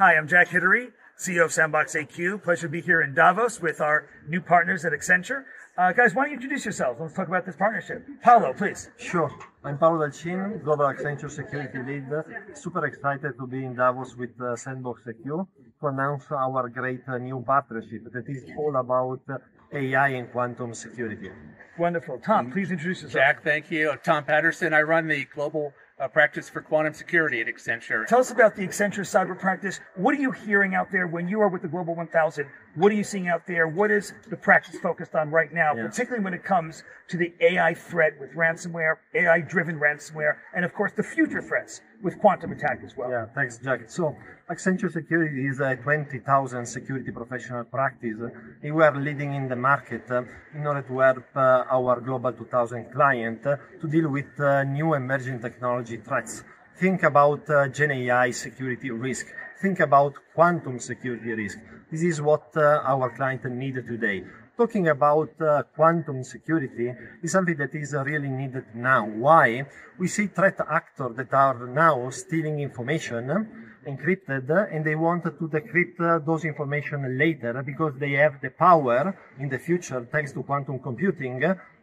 Hi, I'm Jack Hidary, CEO of Sandbox AQ. Pleasure to be here in Davos with our new partners at Accenture. Uh, guys, why don't you introduce yourselves? Let's talk about this partnership. Paolo, please. Sure. I'm Paolo Dal Cin, Global Accenture Security Lead. Super excited to be in Davos with uh, Sandbox AQ to announce our great uh, new partnership that is all about uh, AI and quantum security. Wonderful. Tom, please introduce yourself. Jack, thank you. Tom Patterson. I run the global uh, practice for quantum security at Accenture. Tell us about the Accenture cyber practice. What are you hearing out there when you are with the Global 1000? What are you seeing out there? What is the practice focused on right now, yeah. particularly when it comes to the AI threat with ransomware, AI driven ransomware, and of course the future threats with quantum attack as well? Yeah, thanks, Jack. So, Accenture Security is a 20,000 security professional practice. We are leading in the market uh, in order to help uh, our Global 2000 client uh, to deal with new emerging technology threats. Think about Gen AI security risk. Think about quantum security risk. This is what uh, our client needed today. Talking about uh, quantum security is something that is uh, really needed now. Why? We see threat actors that are now stealing information encrypted and they want to decrypt uh, those information later because they have the power in the future thanks to quantum computing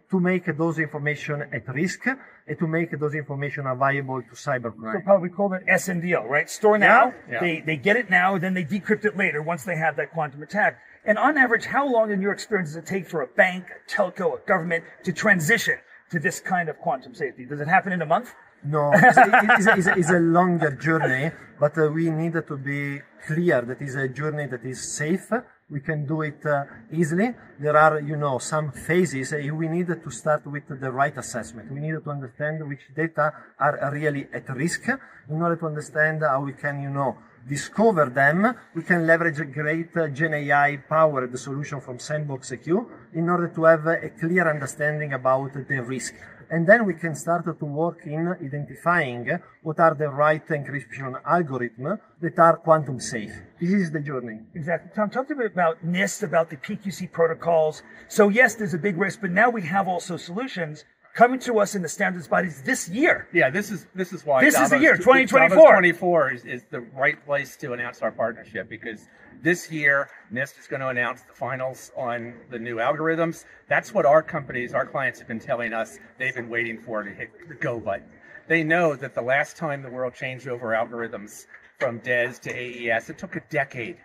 to make those information at risk and to make those information available to cybercrime. So probably call it SNDL, right? Store now, yeah. Yeah. they, they get it now, then they decrypt it later once they have that quantum attack. And on average, how long in your experience does it take for a bank, a telco, a government to transition to this kind of quantum safety? Does it happen in a month? No, it's a, it's, a, it's, a, it's a, longer journey, but uh, we need to be clear that it's a journey that is safe we can do it uh, easily. There are, you know, some phases. Uh, we need to start with the right assessment. We need to understand which data are really at risk in order to understand how we can, you know, discover them. We can leverage a great uh, Gen AI powered solution from Sandbox AQ in order to have a clear understanding about the risk and then we can start to work in identifying what are the right encryption algorithms that are quantum safe. This is the journey. Exactly. Tom, talk to me about NIST, about the PQC protocols. So yes, there's a big risk, but now we have also solutions coming to us in the standards bodies this year. Yeah, this is this is why this Davos, is the year 2024. 2024 is, is the right place to announce our partnership because this year NIST is going to announce the finals on the new algorithms. That's what our companies, our clients have been telling us they've been waiting for to hit the go button. They know that the last time the world changed over algorithms from DES to AES, it took a decade.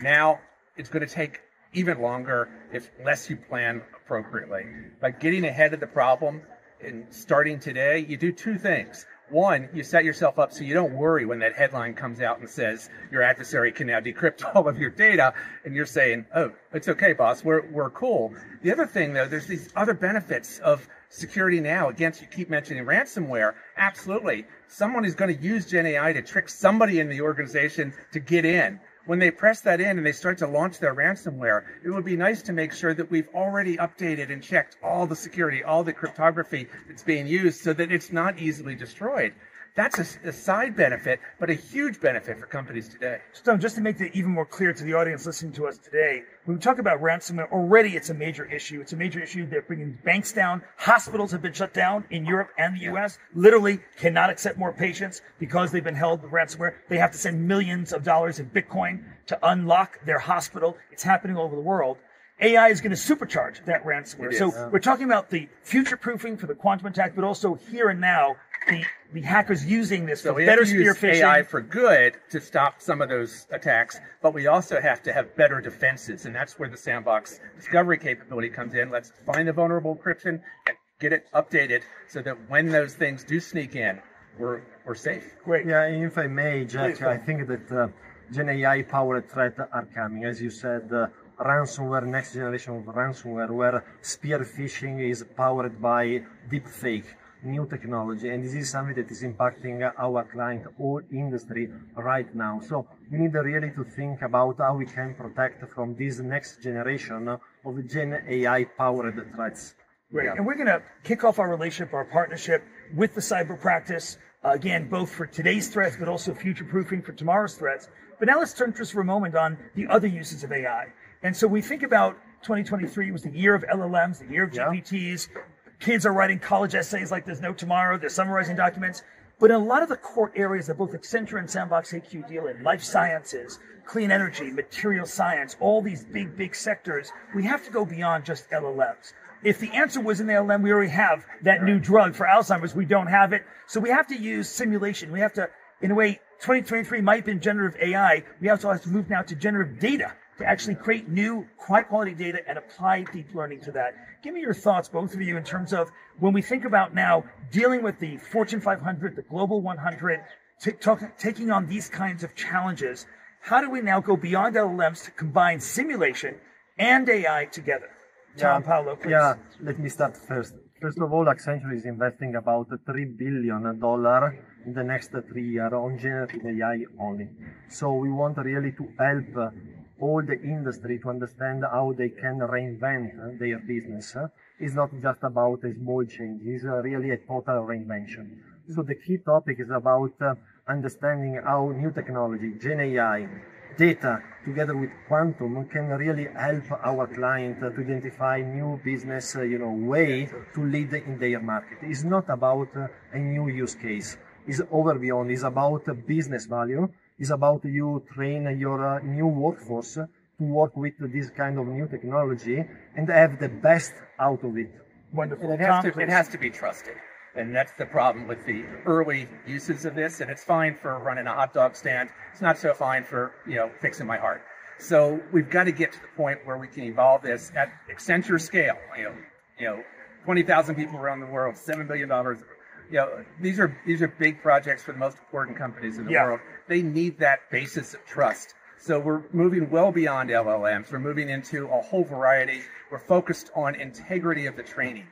Now it's going to take even longer if less you plan appropriately. By getting ahead of the problem and starting today, you do two things. One, you set yourself up so you don't worry when that headline comes out and says your adversary can now decrypt all of your data, and you're saying, "Oh, it's okay, boss. We're we're cool." The other thing, though, there's these other benefits of security now. Against you keep mentioning ransomware. Absolutely, someone is going to use Gen AI to trick somebody in the organization to get in when they press that in and they start to launch their ransomware, it would be nice to make sure that we've already updated and checked all the security, all the cryptography that's being used so that it's not easily destroyed. That's a, a, side benefit, but a huge benefit for companies today. So, just to make that even more clear to the audience listening to us today, when we talk about ransomware, already it's a major issue. It's a major issue. They're bringing banks down. Hospitals have been shut down in Europe and the U.S. Literally cannot accept more patients because they've been held with ransomware. They have to send millions of dollars in Bitcoin to unlock their hospital. It's happening all over the world. AI is going to supercharge that ransomware. So we're talking about the future proofing for the quantum attack, but also here and now the, the hackers using this so for better spear phishing. AI for good to stop some of those attacks, but we also have to have better defenses, and that's where the sandbox discovery capability comes in. Let's find the vulnerable encryption and get it updated so that when those things do sneak in, we're we're safe. Great. Yeah, if I may, Jack, I think that uh, Gen AI powered threats are coming, as you said. Uh, ransomware, next generation of ransomware, where spear phishing is powered by deepfake new technology and this is something that is impacting our client or industry right now so we need really to think about how we can protect from this next generation of gen ai powered threats Great. Yeah. And we're going to kick off our relationship, our partnership with the cyber practice, uh, again, both for today's threats, but also future proofing for tomorrow's threats. But now let's turn just for a moment on the other uses of AI. And so we think about 2023 was the year of LLMs, the year of GPTs, Kids are writing college essays like there's no tomorrow. They're summarizing documents. But in a lot of the core areas that both Accenture and Sandbox AQ deal in, life sciences, clean energy, material science, all these big, big sectors, we have to go beyond just LLMs. If the answer was in the LLM, we already have that new drug for Alzheimer's. We don't have it. So we have to use simulation. We have to, in a way, 2023 might have been generative AI. We also have to move now to generative data to actually create new high quality data and apply deep learning to that. Give me your thoughts, both of you, in terms of when we think about now dealing with the Fortune 500, the Global 100, t- talk, taking on these kinds of challenges. How do we now go beyond LLMs to combine simulation and AI together? Tom yeah, Paolo, please. Yeah, let me start first. First of all, Accenture is investing about three billion dollar in the next three years on generative AI only. So we want really to help all the industry to understand how they can reinvent uh, their business. Uh, it's not just about a small change; it's uh, really a total reinvention. So the key topic is about understanding how new technology, Gen AI, data together with quantum can really help our client to identify new business you know way to lead in their market it's not about a new use case it's over beyond it's about business value it's about you train your uh, new workforce to work with this kind of new technology and have the best out of it Wonderful. It has, to, it has to be trusted. And that's the problem with the early uses of this. And it's fine for running a hot dog stand. It's not so fine for, you know, fixing my heart. So we've got to get to the point where we can evolve this at Accenture scale. You know, you know, 20,000 people around the world, $7 billion. You know, these are, these are big projects for the most important companies in the Yeah. world. They need that basis of trust. So we're moving well beyond LLMs. We're moving into a whole variety. We're focused on integrity of the training.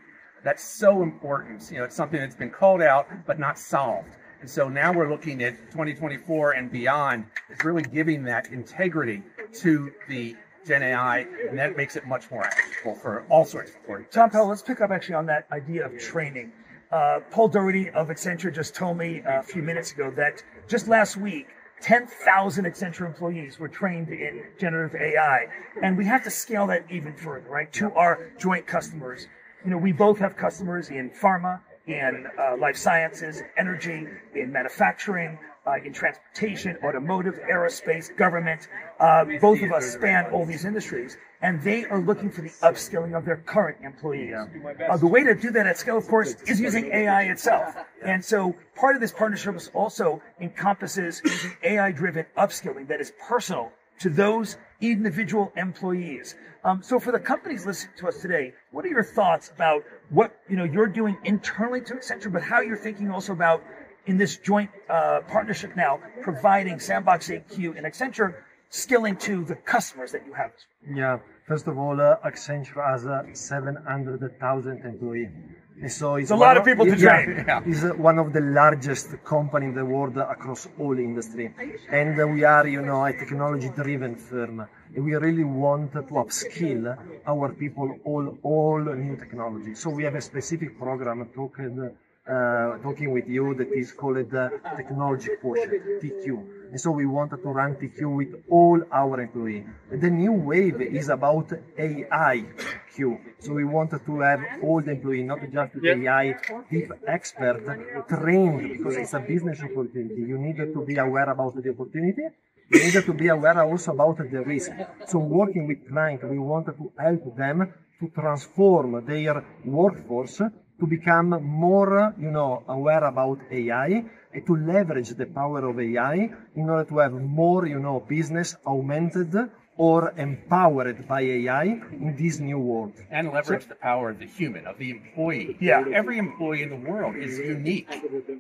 That's so important. You know, it's something that's been called out but not solved. And so now we're looking at 2024 and beyond. It's really giving that integrity to the Gen AI, and that makes it much more actionable for all sorts of reporting. Tom Paolo, let's pick up actually on that idea of training. Uh, Paul Daugherty of Accenture just told me a few minutes ago that just last week, 10,000 Accenture employees were trained in generative AI. And we have to scale that even further, right? To our joint customers. You know, we both have customers in pharma, in uh, life sciences, energy, in manufacturing, uh, in transportation, automotive, aerospace, government. Uh, both of us span all these industries, and they are looking for the upskilling of their current employees. Uh, the way to do that at scale, of course, is using AI itself. And so part of this partnership also encompasses using AI-driven upskilling that is personal to those individual employees. Um, so for the companies listening to us today, what are your thoughts about what you know you're doing internally to Accenture, but how you're thinking also about in this joint uh, partnership now, providing Sandbox AQ and Accenture skilling to the customers that you have. Yeah, first of all, uh, Accenture has uh, 700,000 employees. And so it's a lot of people to yeah, train. Yeah. It's uh, one of the largest company in the world across all industry. And uh, we are, you know, a technology-driven firm. And we really want to upskill our people all, all new technology. So we have a specific program talking, uh, talking with you that is called uh, Technology Quotient, TQ. And so we wanted to run TQ with all our employees. The new wave is about AI Q. So we wanted to have all the employees, not just the AI deep expert trained because it's a business opportunity. You need to be aware about the opportunity. You need to be aware also about the risk. So working with clients, we wanted to help them to transform their workforce to become more, you know, aware about AI to leverage the power of AI in order to have more, you know, business augmented or empowered by AI in this new world. And leverage the power of the human, of the employee. Yeah. Every employee in the world is unique.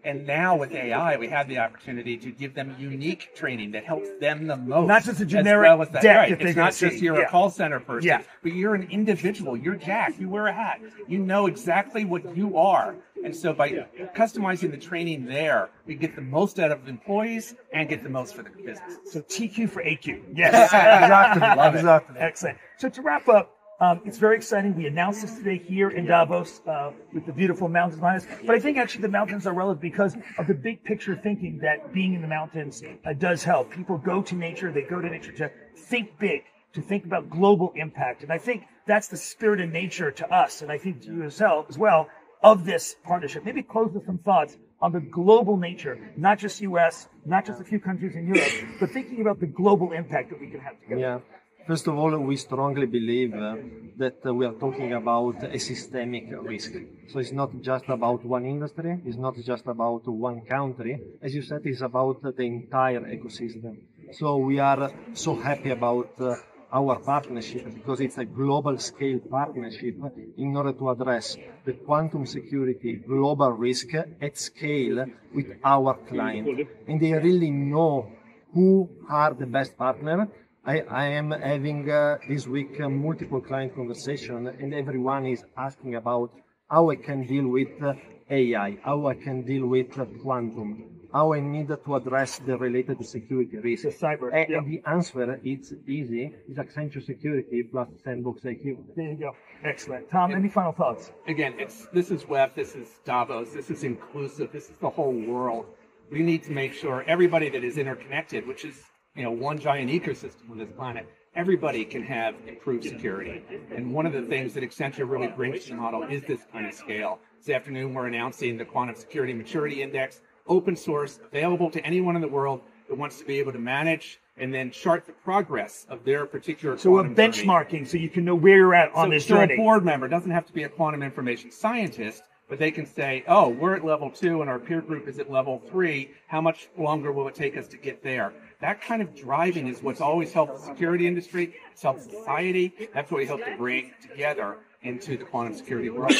And now with AI, we have the opportunity to give them unique training that helps them the most. Not just a as generic well as that. deck Right. It's not just see. you're Yeah. a call center person, Yeah. but you're an individual. You're Jack. You wear a hat. You know exactly what you are. And so by customizing the training there, we get the most out of employees and get the most for the business. So TQ for AQ. Yes. exactly. Love it. exactly. Excellent. So to wrap up, um, it's very exciting. We announced this today here in Davos uh, with the beautiful mountains behind us. But I think actually the mountains are relevant because of the big picture thinking that being in the mountains uh, does help. People go to nature, they go to nature to think big, to think about global impact. And I think that's the spirit of nature to us, and I think to you as well, as well of this partnership. Maybe close with some thoughts on the global nature, not just US, not just a few countries in Europe, but thinking about the global impact that we can have together. Yeah. First of all, we strongly believe uh, that uh, we are talking about a systemic risk. So it's not just about one industry, it's not just about one country. As you said, it's about the entire ecosystem. So we are so happy about uh, our partnership because it's a global scale partnership in order to address the quantum security global risk at scale with our client. And they really know who are the best partner I, I am having uh, this week uh, multiple client conversation and everyone is asking about how I can deal with uh, AI, how I can deal with uh, quantum, how I need to address the related security risk. The cyber. And, yeah. the answer is easy. It's Accenture Security plus Sandbox AQ. There you go. Excellent. Tom, any final thoughts? Again, it's this is web, this is Davos, this is inclusive, this is the whole world. We need to make sure everybody that is interconnected, which is you know, one giant ecosystem on this planet, everybody can have improved security. And one of the things that Accenture really brings to the model is this kind of scale. This afternoon, we're announcing the Quantum Security Maturity Index, open source, available to anyone in the world that wants to be able to manage and then chart the progress of their particular. So we're benchmarking, so you can know where you're at on so, this so journey. a board member doesn't have to be a quantum information scientist but they can say, oh, we're at level two and our peer group is at level three. How much longer will it take us to get there? That kind of driving is what's always helped the security industry. It's helped society. That's what we hope to bring together into the quantum security world.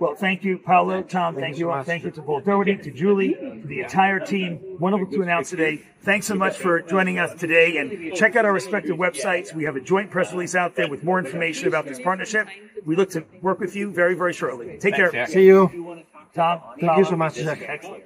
Well, thank you, Paolo, Tom. Thank, you. Thank you to Paul Daugherty, to Julie, to the entire team. Wonderful to announce today. Thanks so much for joining us today. And check out our respective websites. We have a joint press release out there with more information about this partnership. We look to work with you very, very shortly. Take Thanks, care. Jack. See you. Tom, Thank you so much, Jack. Excellent.